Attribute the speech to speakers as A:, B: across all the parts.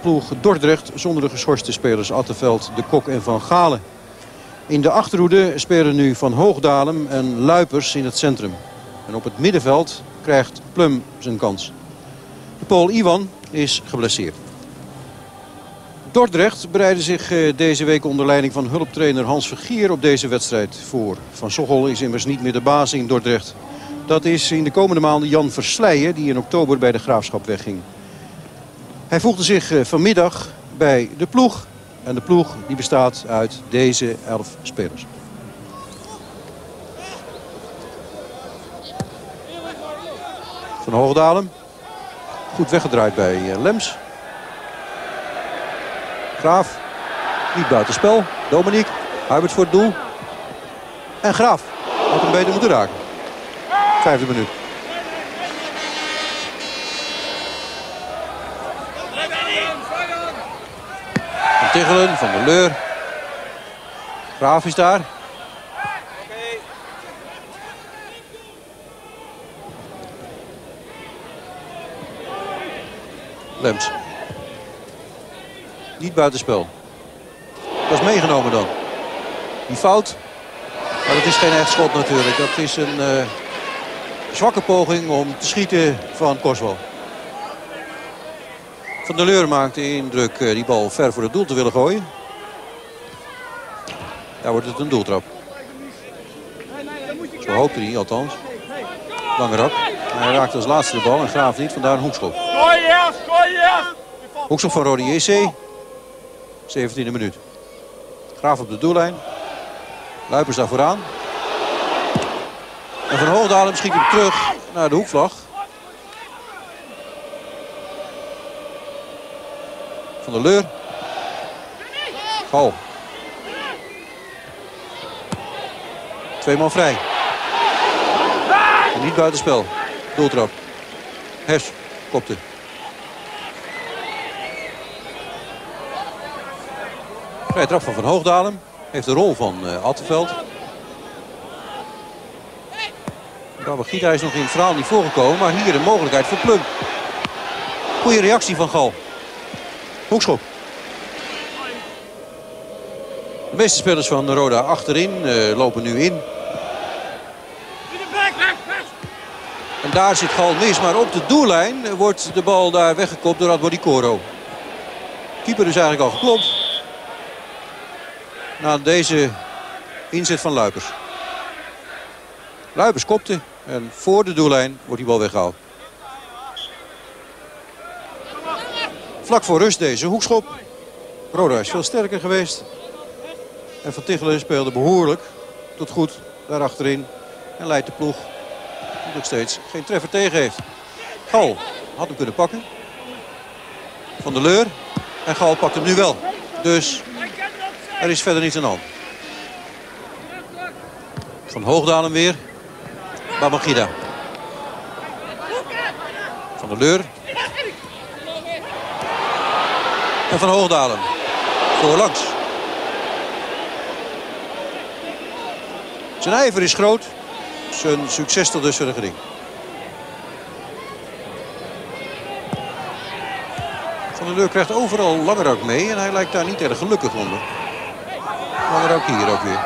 A: Ploeg Dordrecht zonder de geschorste spelers Attenveld, De Kok en Van Galen. In de achterhoede spelen nu Van Hoogdalem en Luipers in het centrum. En op het middenveld krijgt Plum zijn kans. De Pool Iwan is geblesseerd. Dordrecht bereidde zich eh, deze week onder leiding van hulptrainer Hans Vergier op deze wedstrijd voor. Van Sochel is immers niet meer de baas in Dordrecht. Dat is in de komende maanden Jan Versleijen die in oktober bij de Graafschap wegging. Hij voegde zich eh, vanmiddag bij de ploeg. En de ploeg die bestaat uit deze elf spelers. Van Hoogdalem. Goed weggedraaid bij eh, Lems. Graaf. Niet buitenspel. Dominique. Hubert voor het doel. En Graaf. Had hem beter moeten raken. Vijfde minuut. Tichelen, Van der Leur. Graaf is daar. Lems. Niet buitenspel. Dat is meegenomen dan. Die fout. Maar dat is geen echt schot natuurlijk. Dat is een uh, zwakke poging om te schieten van Korswal. Van der Leur maakt de indruk uh, die bal ver voor het doel te willen gooien. Daar wordt het een doeltrap. Zo hoopte hij althans. Lange rak. Hij raakt als laatste de bal en Graaf niet. Vandaar een hoekschop. Hoekschop van Rode JC. 17e minuut. Graaf op de doellijn. Luipers daar vooraan. En Van Hoogdalem schiet hem terug naar de hoekvlag. Van der Leur. Gal. Tweemaal vrij. En niet buitenspel. Doeltrap. Hers kopte. Vrij trap van Van Hoogdalem. Heeft de rol van uh, Attenveld. Gita is nog in het verhaal niet voorgekomen. Maar hier een mogelijkheid voor Plum. Goede reactie van Gal. De meeste spelers van Roda achterin uh, lopen nu in. En daar zit Gal mis. Maar op de doellijn wordt de bal daar weggekopt door Adbodicoro. Keeper is eigenlijk al geklopt. Na deze inzet van Luipers. Luipers kopte. En voor de doellijn wordt die bal weggehaald. Vlak voor rust deze hoekschop. Roda is veel sterker geweest. En Van Tichelen speelde behoorlijk tot goed daar achterin. En leidt de ploeg die nog steeds geen treffer tegen heeft. Gal had hem kunnen pakken. Van der Leur. En Gal pakt hem nu wel. Dus er is verder niets aan de hand. Van Hoogdalen weer. Babangida. Van der Leur. En Van Hoogdalen. Voorlangs. Zijn ijver is groot. Zijn succes tot dusver gering. Van der Leur krijgt overal Langerak mee. En hij lijkt daar niet erg gelukkig onder. Langerak hier ook weer.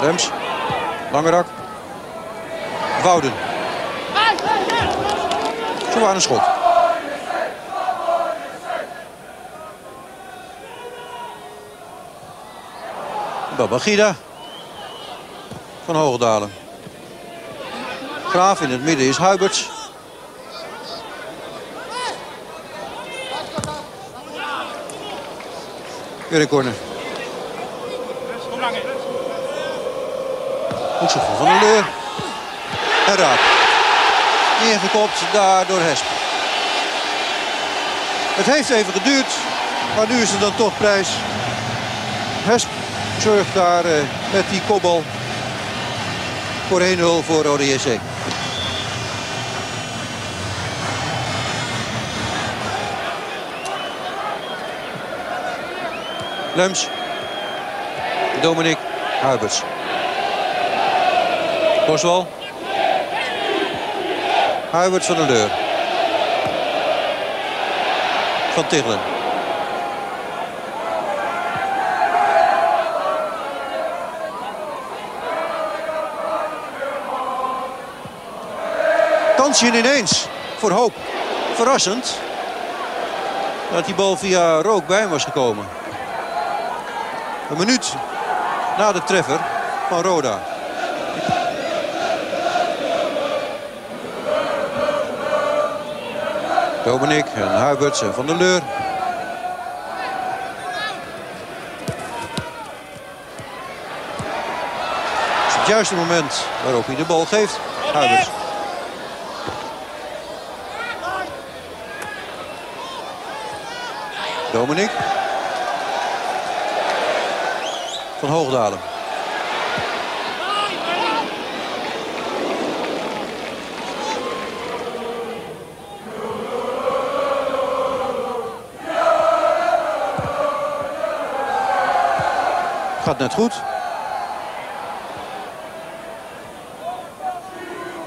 A: Lems. Langerak. Wouden. Waren een schot. Babagida. Van Hoogdalen. Graaf in het midden is Huiberts. Weer een corner. Hoekschop van der Leur. En raak. Ingekopt daar door Hesp. Het heeft even geduurd. Maar nu is het dan toch prijs. Hesp zorgt daar uh, met die kopbal voor 1-0 voor Rode. Lems. Dominic Huiberts. Boswal. Huibert van der Leur. Van Tichelen. Kansje ineens voor Hoop. Verrassend dat die bal via Rook bij hem was gekomen. Een minuut na de treffer van Roda. Dominik en en Van der Leur. Het is het juiste moment waarop hij de bal geeft. Huiberts. Dominik. Van Hoogdalen. Gaat net goed.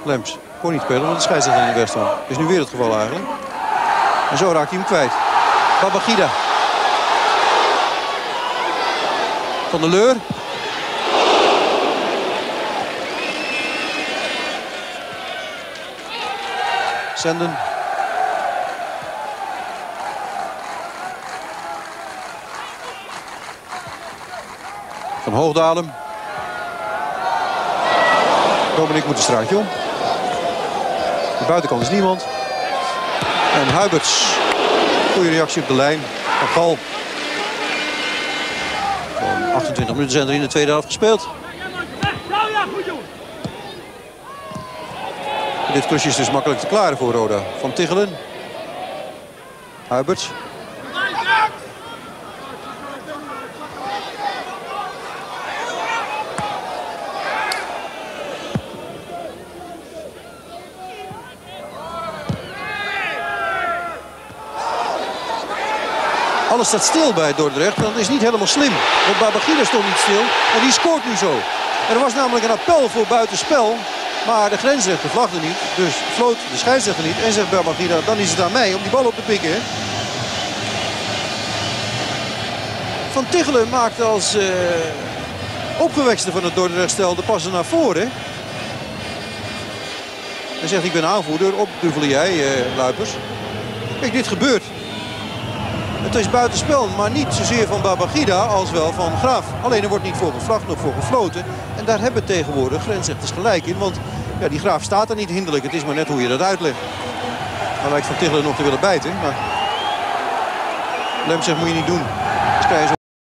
A: Lems kon niet spelen, want de scheidsrechter in de weg stond. Is nu weer het geval eigenlijk. En zo raakt hij hem kwijt. Babagida. Van der Leur. Zenden. Van Hoogdalem. Dominic moet een straatje om. De buitenkant is niemand. En Huiberts. Goede reactie op de lijn. Van Gal. 28 minuten zijn er in de tweede helft gespeeld. Dit klusje is dus makkelijk te klaren voor Roda. Van Tichelen. Huiberts. Alles staat stil bij Dordrecht. Dat is niet helemaal slim. Want Babagida stond niet stil. En die scoort nu zo. Er was namelijk een appel voor buitenspel. Maar de grensrechter vlagde niet. Dus floot de scheidsrechter niet. En zegt Babagida, dan is het aan mij om die bal op te pikken. Van Tichelen maakt als uh, opgewekste van het Dordrechtstel de passen naar voren. Hij zegt, ik ben aanvoerder. Op jij, uh, Luipers. Kijk, dit gebeurt. Het is buitenspel, maar niet zozeer van Babagida als wel van Graaf. Alleen er wordt niet voor gevlacht, nog voor gefloten. En daar hebben tegenwoordig grensrechters gelijk in. Want ja, die Graaf staat er niet hinderlijk. Het is maar net hoe je dat uitlegt. Maar lijkt Van Tichelen nog te willen bijten. Maar Lem zegt moet je niet doen.